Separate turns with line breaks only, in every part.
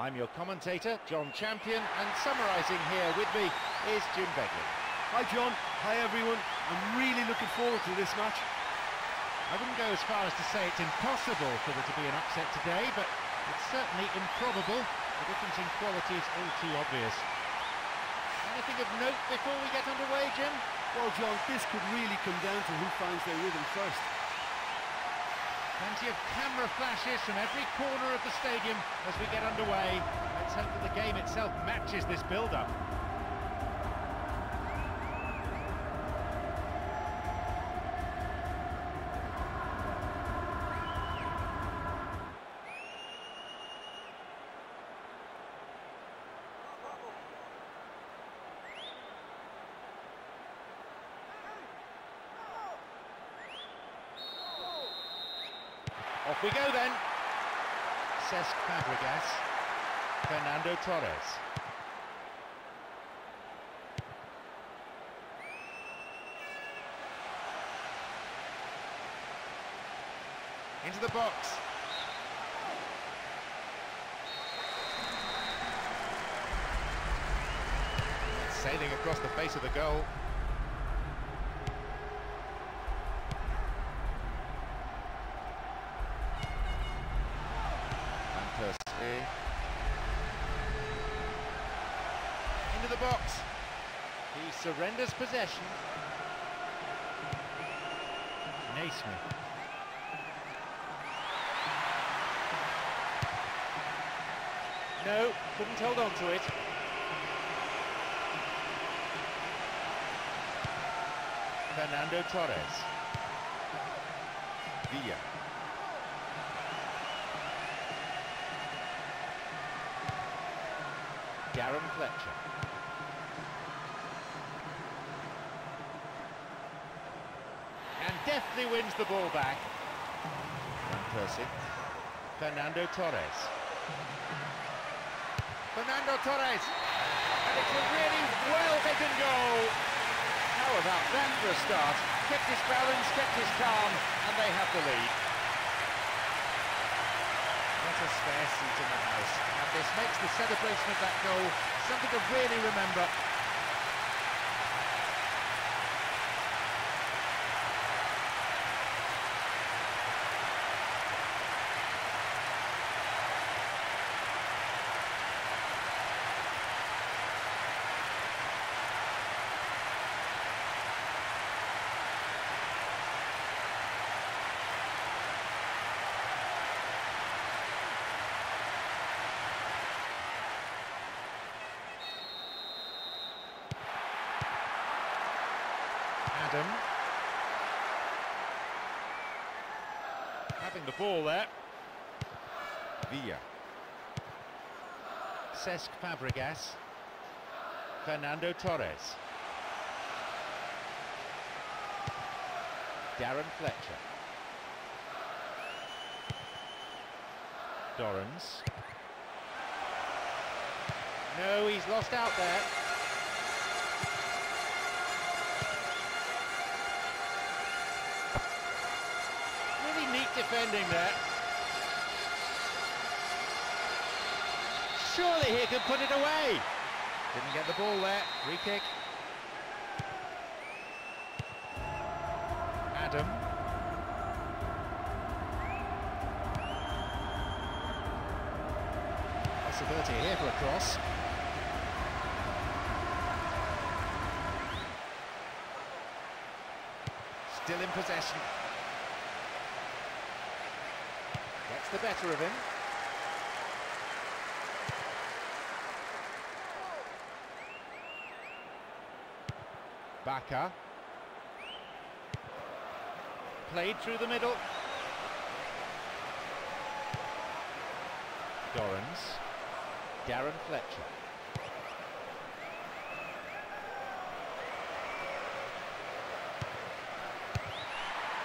I'm your commentator, John Champion, and summarising here with me is Jim Begley.
Hi John, hi everyone. I'm really looking forward to this match.
I wouldn't go as far as to say it's impossible for there to be an upset today, but it's certainly improbable. The difference in quality is all too obvious. Anything of note before we get underway, Jim?
Well John, this could really come down to who finds their rhythm first.
Plenty of camera flashes from every corner of the stadium as we get underway. Let's hope that the game itself matches this build-up. We go then. Cesc Fabregas. Fernando Torres. Into the box. Sailing across the face of the goal. Into the box. He surrenders possession. Naismith. No, couldn't hold on to it. Fernando Torres. Villa. Darren Fletcher. And deftly wins the ball back. Persie. Fernando Torres. Fernando Torres. And it's a really well-taken goal. How about that for a start? Kept his balance, kept his calm, and they have the lead. A spare seat in the house. And this makes the celebration of that goal something to really remember. Adam. Having the ball there. Villa. Cesc Fabregas. Fernando Torres. Darren Fletcher. Dorrans. No, he's lost out there. Really neat defending there. Surely he could put it away. Didn't get the ball there. Free kick. Adam. Possibility here for a cross. Still in possession. Gets the better of him. Bacca. Played through the middle. Dorrans. Darren Fletcher.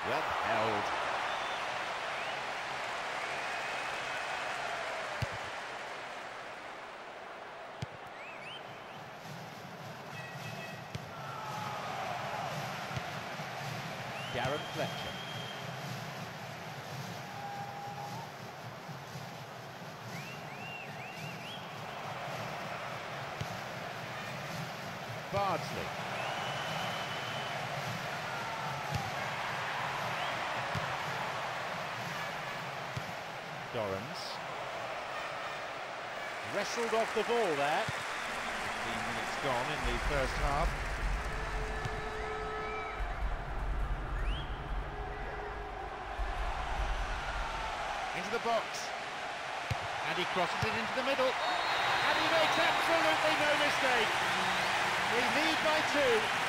Well held. Darren Fletcher. Bardsley. Dorrans. Wrestled off the ball there. 15 minutes gone in the first half. Into the box. And he crosses it into the middle. And he makes absolutely no mistake. We lead by two.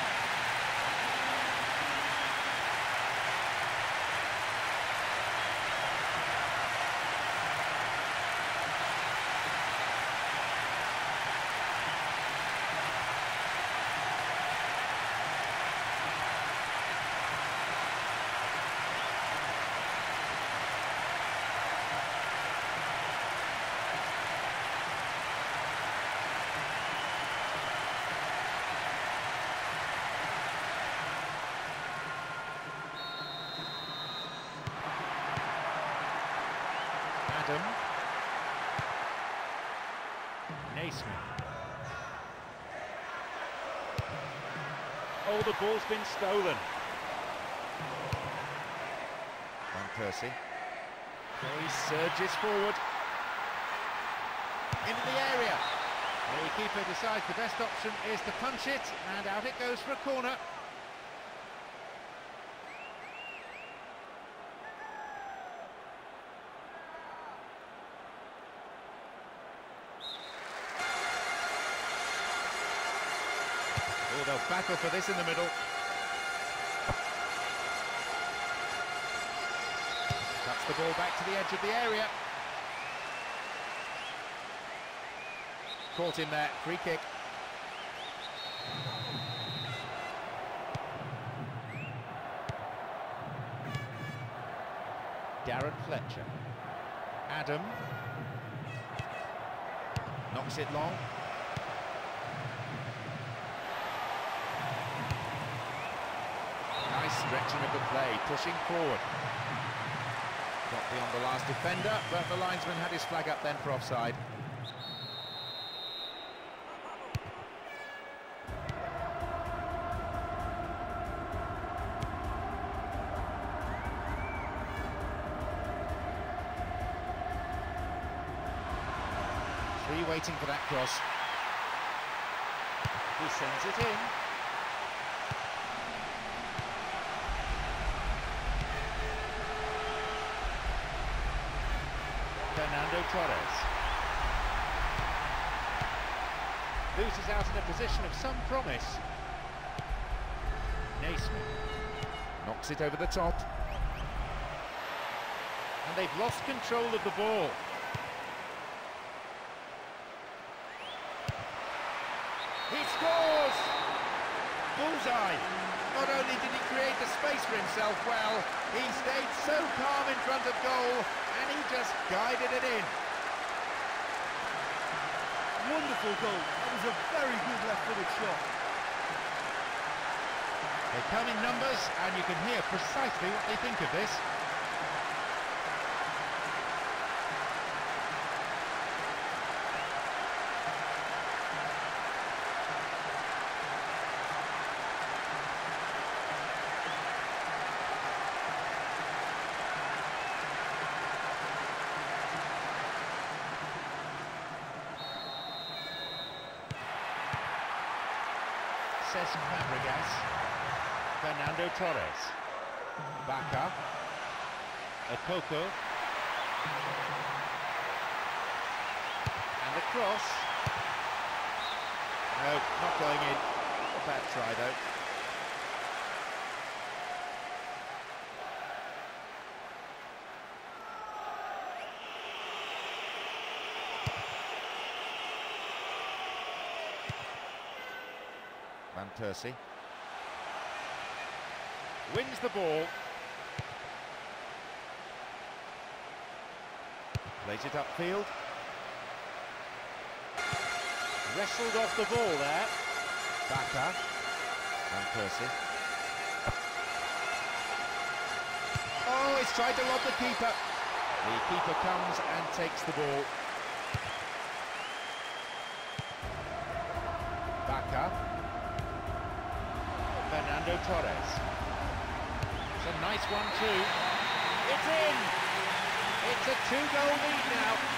Adam. Naismith. Oh, the ball's been stolen. Van Persie. So he surges forward. Into the area. The keeper decides the best option is to punch it, and out it goes for a corner. Battle for this in the middle. Cuts the ball back to the edge of the area. Caught him there, free kick. Darren Fletcher. Adam. Knocks it long. Of the play, pushing forward. Got beyond the last defender, but the linesman had his flag up then for offside. Three waiting for that cross. He sends it in. Fernando Torres. Loses out in a position of some promise. Naismith knocks it over the top. And they've lost control of the ball. He scores! Bullseye! Not only did he create the space for himself well, he stayed so calm in front of goal and he just guided it in.
Wonderful goal. That was a very good left-footed shot.
They come in numbers and you can hear precisely what they think of this. Cesc Fabregas. Fernando Torres. Bacca. Okoko. And the cross. No, not going in. A bad try though. Van Persie. Wins the ball. Plays it upfield. Wrestled off the ball there. Bacca. Van Persie. Oh, he's tried to rob the keeper. The keeper comes and takes the ball. Nice one too. It's in! It's a two-goal lead now.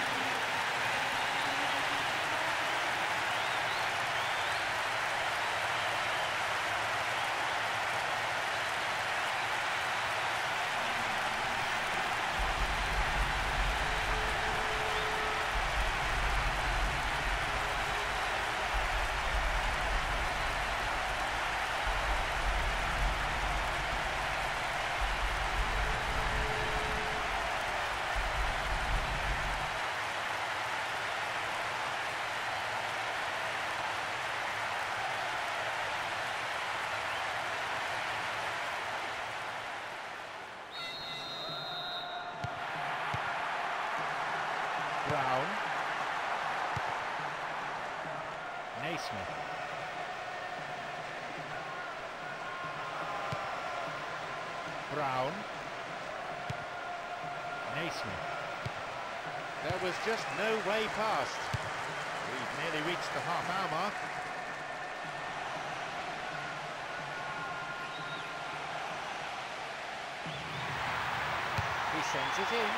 Brown. Naismith. Brown. Naismith. There was just no way past. We've nearly reached the half-hour mark. He sends it in.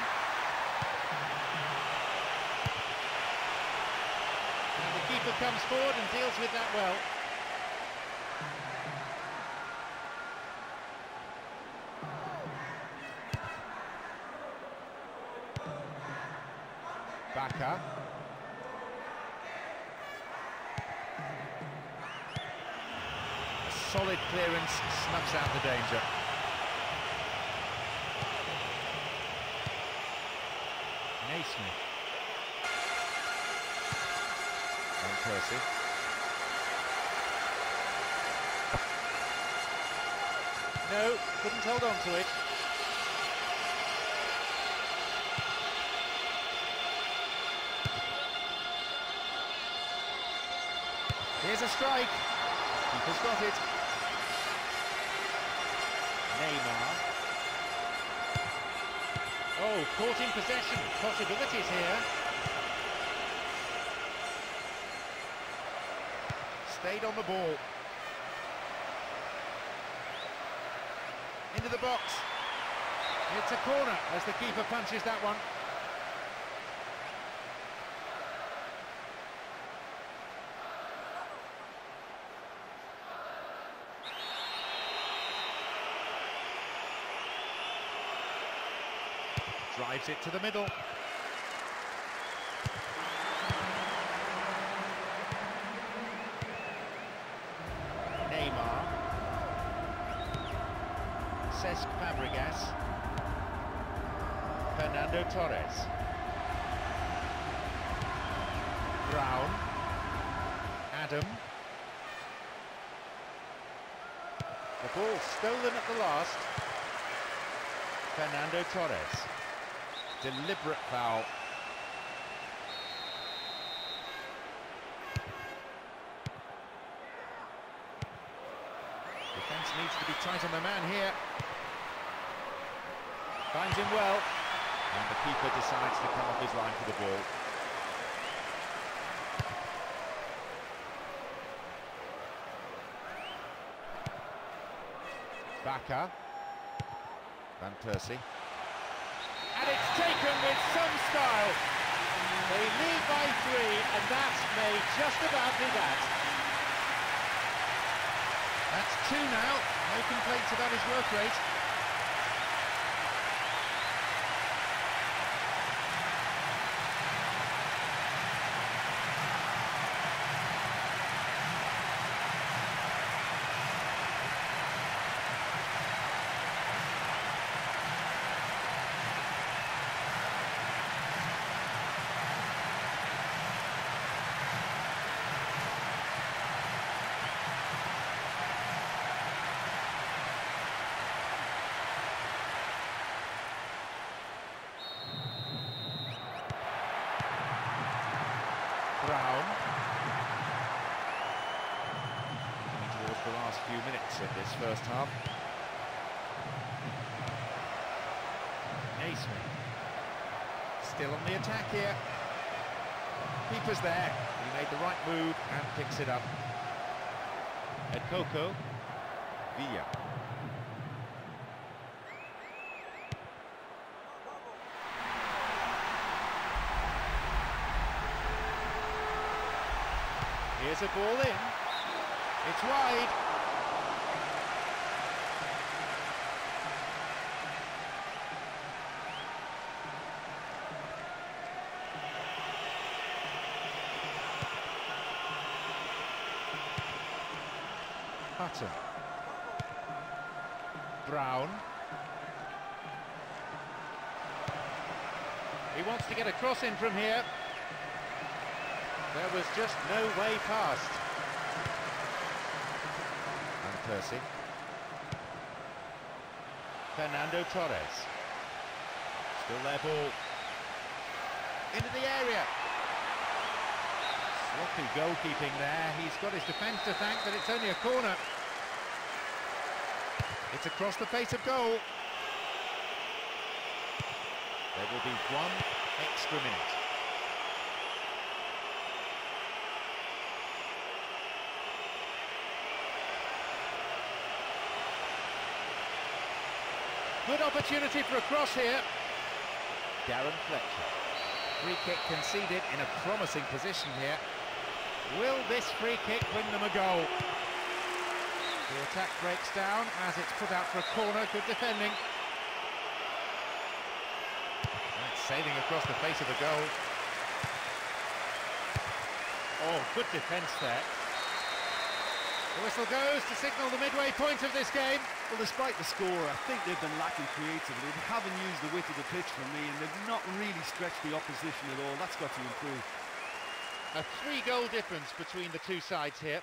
And the keeper comes forward and deals with that well. Bacca. Solid clearance snuffs out the danger. Naismith. Van Persie. No, couldn't hold on to it. Here's a strike. Keeper's got it. Neymar. Oh, caught in possession. Possibilities here. Stayed on the ball. Into the box. It's a corner as the keeper punches that one. Drives it to the middle. Neymar. Cesc Fabregas. Fernando Torres. Brown. Adam. The ball stolen at the last. Fernando Torres. Deliberate foul. Defence needs to be tight on the man here. Finds him well. And the keeper decides to come off his line for the ball. Bacca. Van Persie. And it's taken with some style. They lead by three, and that may just about be that. That's two now. No complaints about his work rate. of this first half. Naismith. Still on the attack here. Keeper's there. He made the right move and picks it up. At Coco. Villa. Here's a ball in. It's wide. Hutton. Brown. He wants to get a cross in from here. There was just no way past. Van Persie. Fernando Torres. Still their ball. Into the area. Sloppy goalkeeping there. He's got his defence to thank, but it's only a corner. It's across the face of goal. There will be one extra minute. Good opportunity for a cross here. Darren Fletcher. Free kick conceded in a promising position here. Will this free kick win them a goal? The attack breaks down as it's put out for a corner. Good defending. That's sailing across the face of the goal. Oh, good defence there. The whistle goes to signal the midway point of this game.
Well, despite the score, I think they've been lacking creatively. They haven't used the width of the pitch for me, and they've not really stretched the opposition at all. That's got to improve.
A three-goal difference between the two sides here.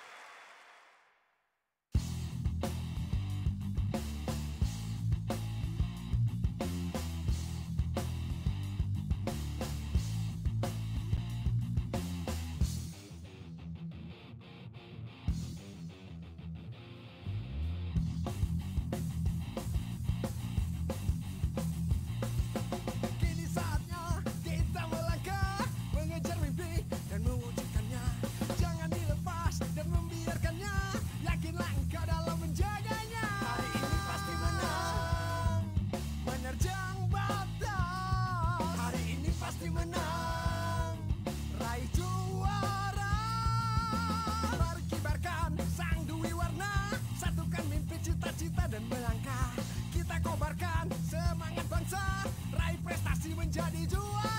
Menjadi juara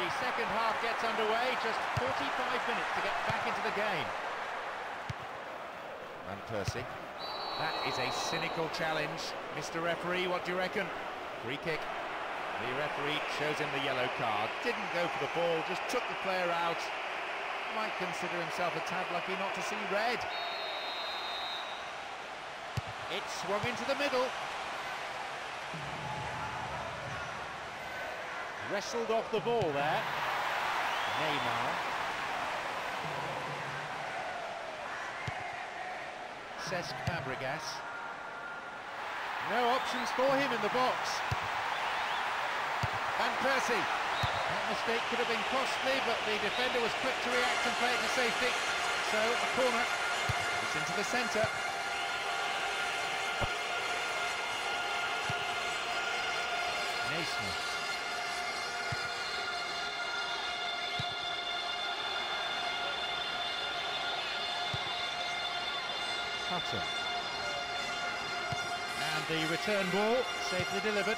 the second half gets underway, just 45 minutes to get back into the game. Van Persie. That is a cynical challenge. Mr Referee, what do you reckon? Free kick. The referee shows him the yellow card. Didn't go for the ball, just took the player out. Might consider himself a tad lucky not to see red. It swung into the middle. Wrestled off the ball there. Neymar. Cesc Fabregas. No options for him in the box. Van Persie. That mistake could have been costly, but the defender was quick to react and play it to safety. So, a corner. It's into the centre. Naismith. return ball, safely delivered.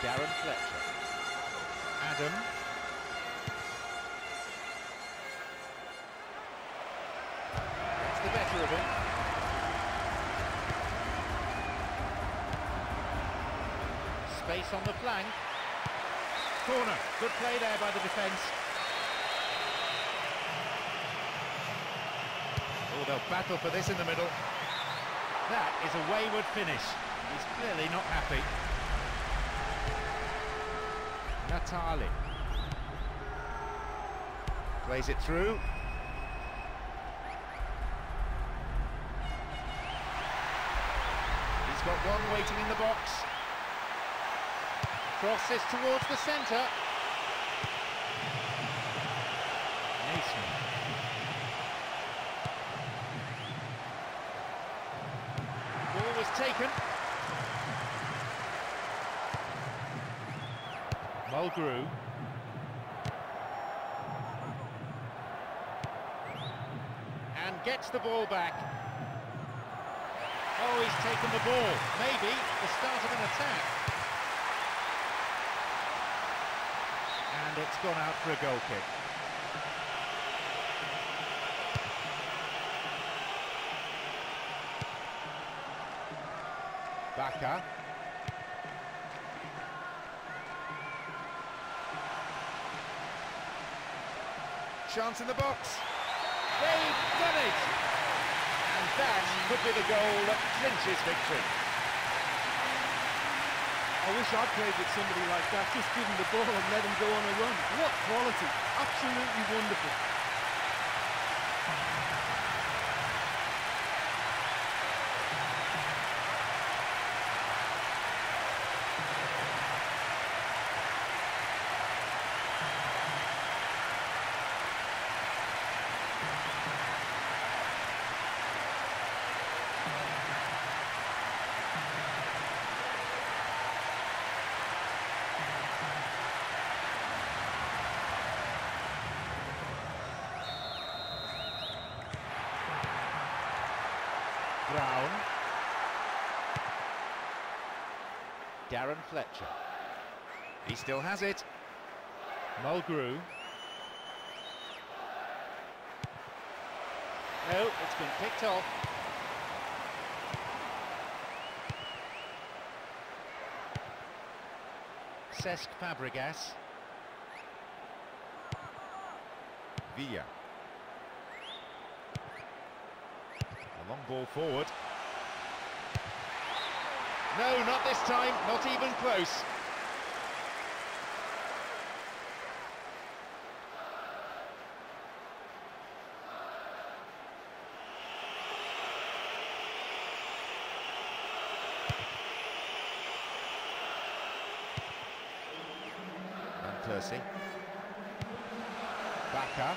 Darren Fletcher. Adam. That's the better of it. Space on the flank. Corner. Good play there by the defence. Oh, they'll battle for this in the middle. That is a wayward finish. He's clearly not happy. Natali. Plays it through. He's got one waiting in the box. Crosses towards the centre. Naismith. Ball was taken. Mulgrew. And gets the ball back. Oh, he's taken the ball. Maybe the start of an attack. And it's gone out for a goal kick. Bacca. Chance in the box. They've done it! And that could be the goal that clinches victory.
I wish I played with somebody like that. Just give him the ball and let him go on a run. What quality. Absolutely wonderful.
Brown. Darren Fletcher. He still has it. Mulgrew. No, it's been picked off. Cesc Fabregas. Villa. A long ball forward. No, not this time, not even close. Van Persie. Bacca.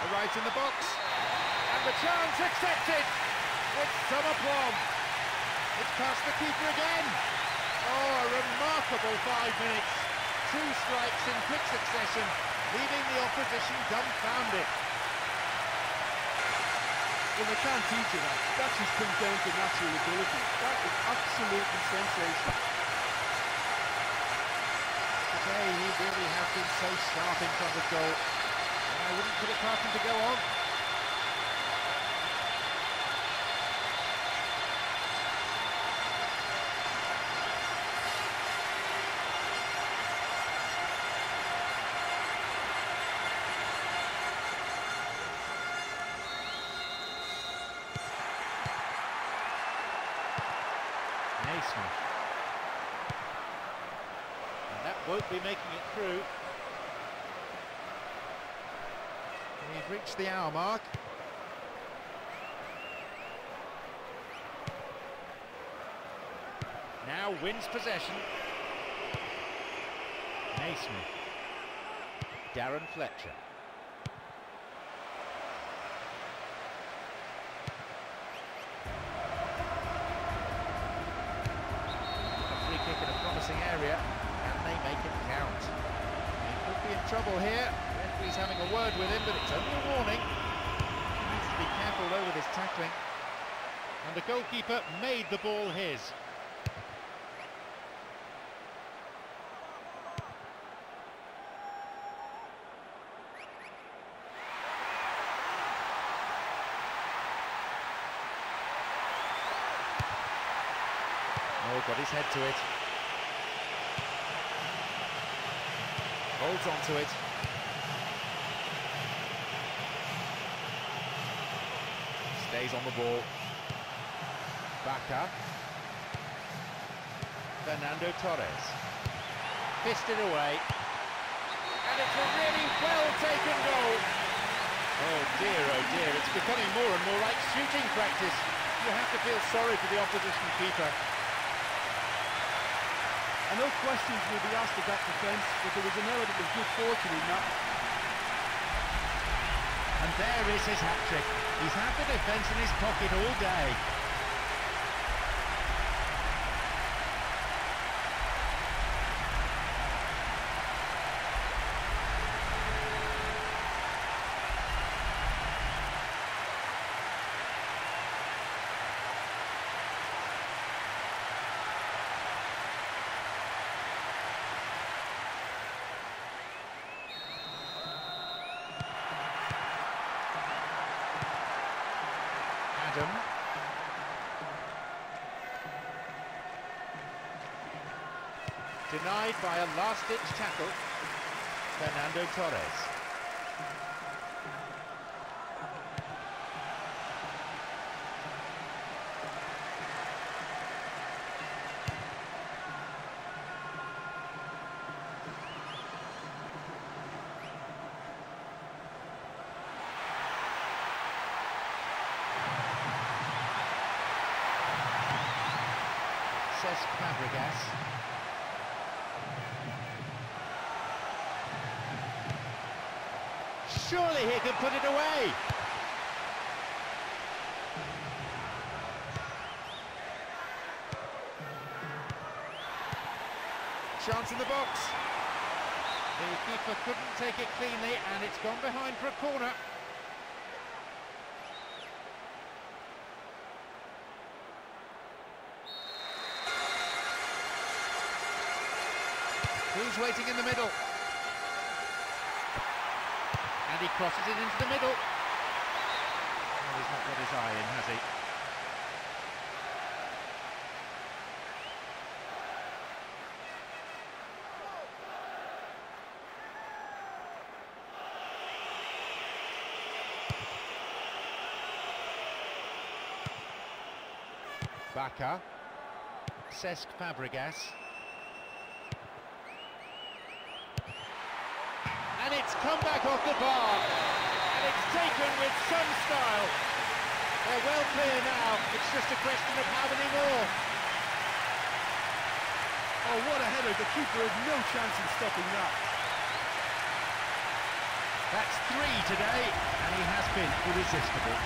Arrives in the box. And the chance accepted. With some aplomb. It's past the keeper again. Oh, a remarkable five minutes. Two strikes in quick succession, leaving the opposition dumbfounded.
Well, they can't teach you that. That just comes down to natural ability. That is absolutely sensational.
Today he really has been so sharp in front of goal. And I wouldn't put it past him to go on. Naismith. And that won't be making it through. We've reached the hour mark. Now wins possession. Naismith. Darren Fletcher. goalkeeper made the ball his. Oh, got his head to it. Holds on to it. Stays on the ball. Bacca. Fernando Torres. Fisted away. And it's a really well-taken goal. Oh dear, oh dear, it's becoming more and more like shooting practice. You have to feel sorry for the opposition keeper.
And no questions will be asked of that defence, but there was an element of good fortune in that.
And there is his hat-trick. He's had the defence in his pocket all day. Adam. Denied by a last-ditch tackle, Fernando Torres. Cesc Fabregas. Put it away. Chance in the box. The keeper couldn't take it cleanly and it's gone behind for a corner. Who's waiting in the middle? And he crosses it into the middle. Oh, he's not got his eye in, has he? Bacca. Cesc Fabregas. It's come back off the bar, and it's taken with some style. They're well clear now, it's just a question of how many more.
Oh, what a header. The keeper had no chance in stopping that.
That's three today, and he has been irresistible.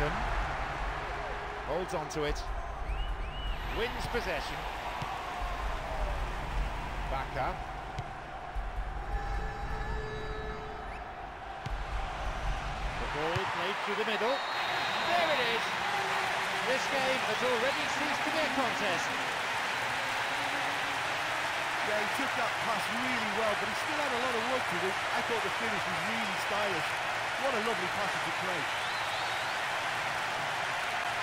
Adam holds on it, wins possession. Bacca. The ball played through the middle. There it is. This game has already ceased to be a contest.
Yeah, he took that pass really well, but he still had a lot of work to do. I thought the finish was really stylish. What a lovely passage to play.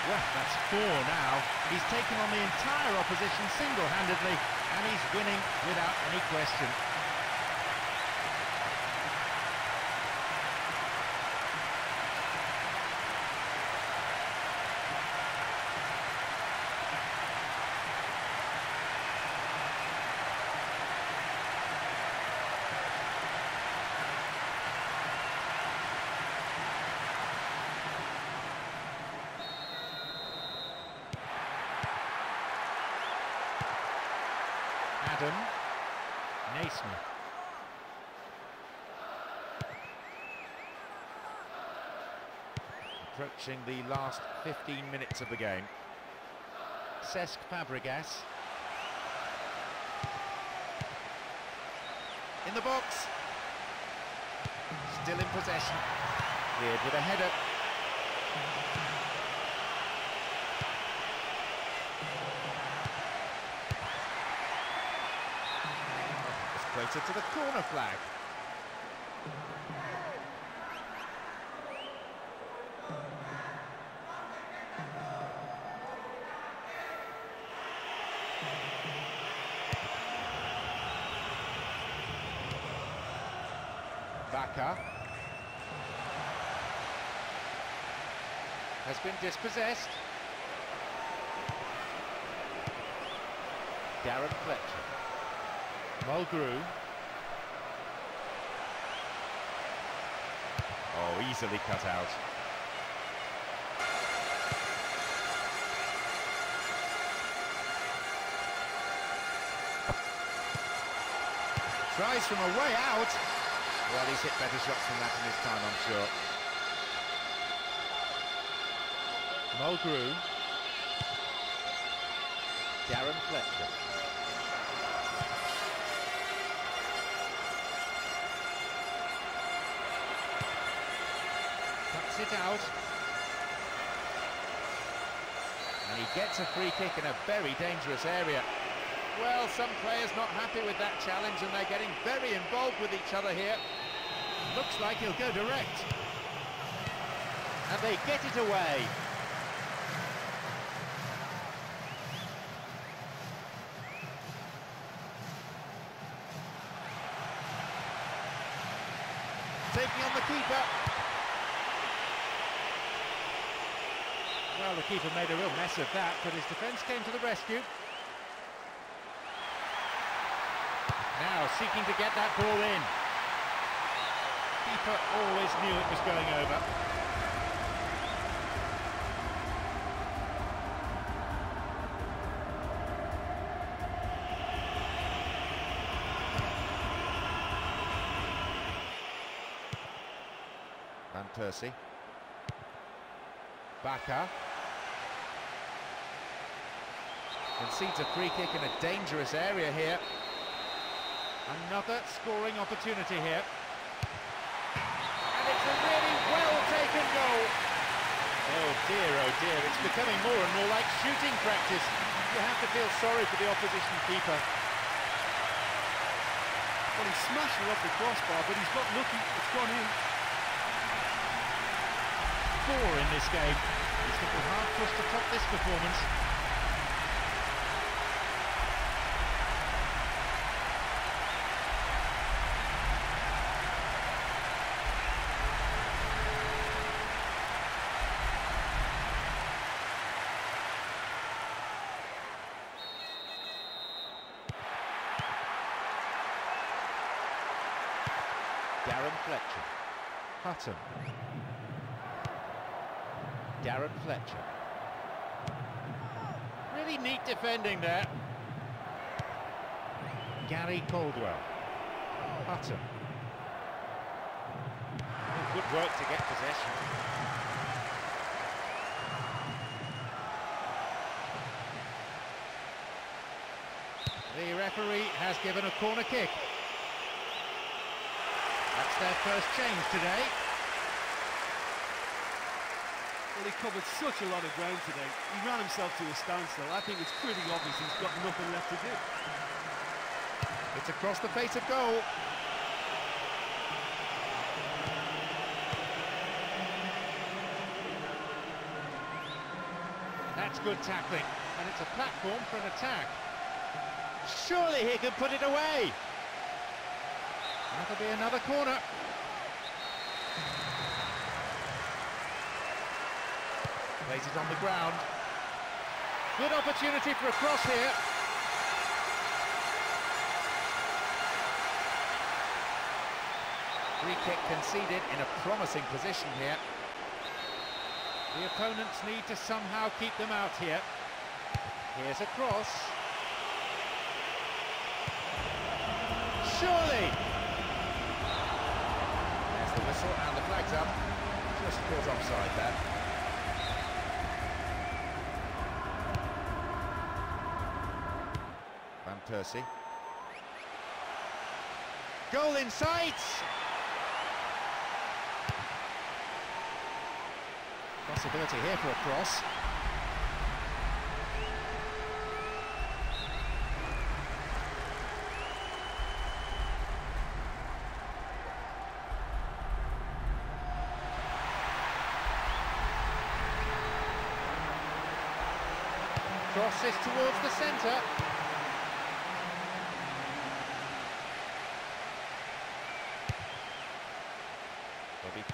Well, that's four now. He's taken on the entire opposition single-handedly, and he's winning without any question. Adam Naismith. Approaching the last 15 minutes of the game. Cesc Fabregas. In the box. Still in possession. Cleared with a header. It's closer to the corner flag. Bacca has been dispossessed. Darren Fletcher. Mulgrew. Oh, easily cut out. Tries from a way out. Well, he's hit better shots than that in his time, I'm sure. Mulgrew. Darren Fletcher. Cuts it out. And he gets a free kick in a very dangerous area. Well, some players not happy with that challenge and they're getting very involved with each other here. Looks like he'll go direct. And they get it away. Taking on the keeper. Well, the keeper made a real mess of that, but his defence came to the rescue. Now seeking to get that ball in. Keeper always knew it was going over. Van Persie. Bacca. Concedes a free kick in a dangerous area here. Another scoring opportunity here. And it's a really well-taken goal. Oh dear, oh dear, it's becoming more and more like shooting practice. You have to feel sorry for the opposition keeper.
Well, he smashed it off the crossbar, but he's got lucky. It's gone in.
Four in this game. He's be hard for us to top this performance. Darren Fletcher. Hutton. Darren Fletcher. Really neat defending there. Gary Caldwell. Hutton. Oh, good work to get possession. The referee has given a corner kick. That's their first change today.
Well, he covered such a lot of ground today. He ran himself to a standstill. I think it's pretty obvious he's got nothing left to do.
It's across the face of goal. That's good tackling, and it's a platform for an attack. Surely he can put it away. That'll be another corner. Plays it on the ground. Good opportunity for a cross here. Free kick conceded in a promising position here. The opponents need to somehow keep them out here. Here's a cross. Surely! There's the whistle and the flag's up. Just caught offside there. Persie. Goal in sight! Possibility here for a cross. Crosses towards the centre.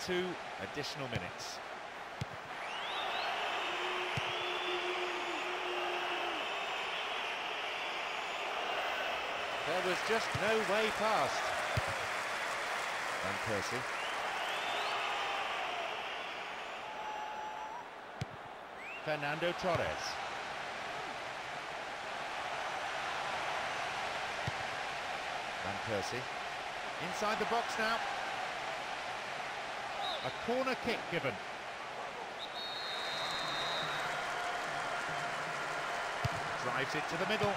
Two additional minutes. There was just no way past. Van Persie. Fernando Torres. Van Persie. Inside the box now. A corner kick given. Drives it to the middle.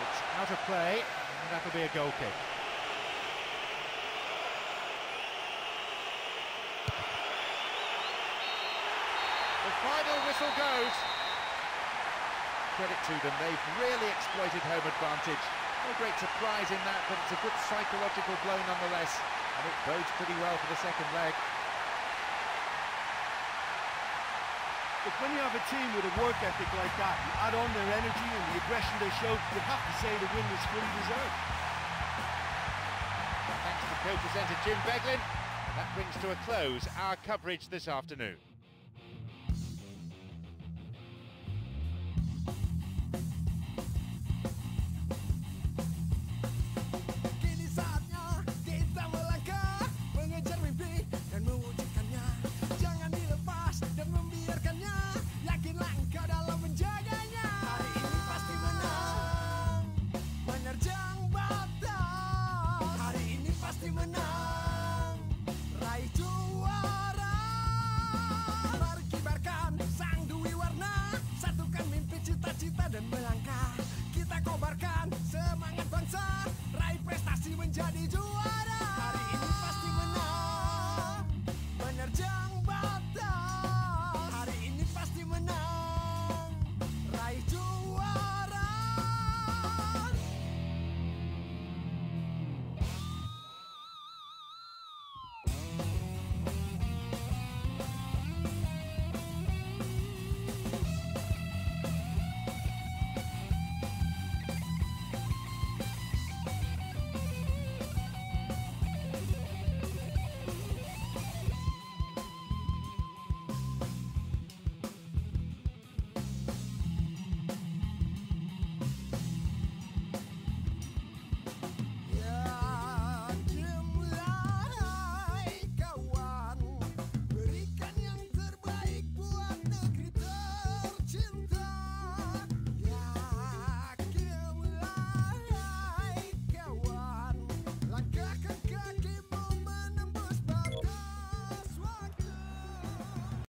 It's out of play, and that'll be a goal kick. The final whistle goes. Credit to them, they've really exploited home advantage. No great surprise in that, but it's a good psychological blow nonetheless, and it bodes pretty well for the second leg.
But when you have a team with a work ethic like that, you add on their energy and the aggression they showed, you have to say the win was fully deserved.
Thanks to co-presenter Jim Beglin. That brings to a close our coverage this afternoon.